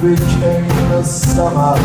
Became the summer.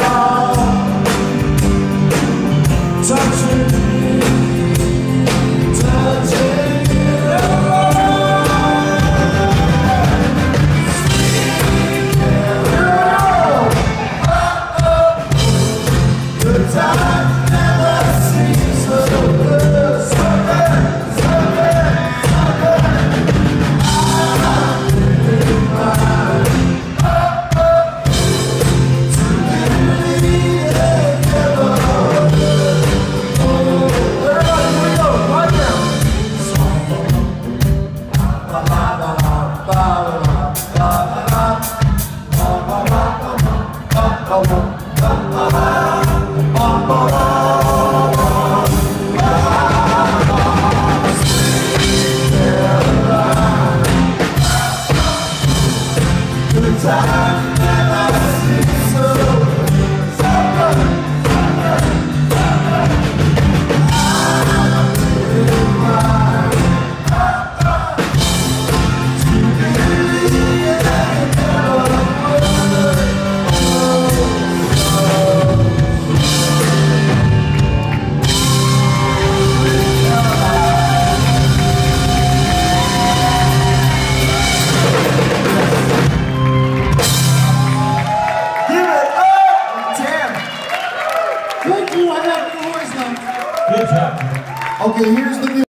now. come on. Okay, here's the deal.